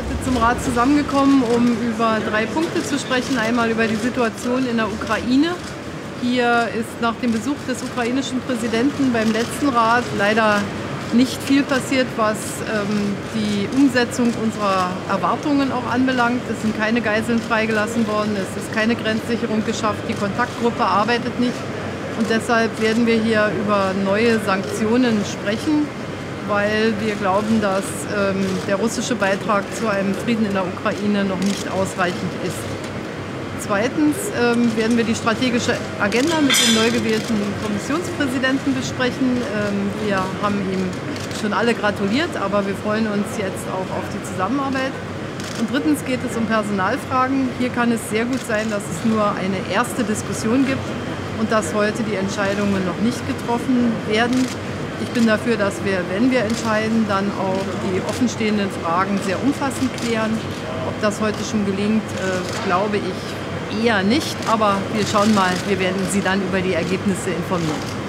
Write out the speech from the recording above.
heute zum Rat zusammengekommen, um über drei Punkte zu sprechen. Einmal über die Situation in der Ukraine. Hier ist nach dem Besuch des ukrainischen Präsidenten beim letzten Rat leider nicht viel passiert, was ähm, die Umsetzung unserer Erwartungen auch anbelangt. Es sind keine Geiseln freigelassen worden, es ist keine Grenzsicherung geschafft, die Kontaktgruppe arbeitet nicht. Und deshalb werden wir hier über neue Sanktionen sprechen, weil wir glauben, dass ähm, der russische Beitrag zu einem Frieden in der Ukraine noch nicht ausreichend ist. Zweitens ähm, werden wir die strategische Agenda mit dem neu gewählten Kommissionspräsidenten besprechen. Ähm, wir haben ihm schon alle gratuliert, aber wir freuen uns jetzt auch auf die Zusammenarbeit. Und drittens geht es um Personalfragen. Hier kann es sehr gut sein, dass es nur eine erste Diskussion gibt und dass heute die Entscheidungen noch nicht getroffen werden. Ich bin dafür, dass wir, wenn wir entscheiden, dann auch die offenstehenden Fragen sehr umfassend klären. Ob das heute schon gelingt, äh, glaube ich eher nicht, aber wir schauen mal, wir werden Sie dann über die Ergebnisse informieren.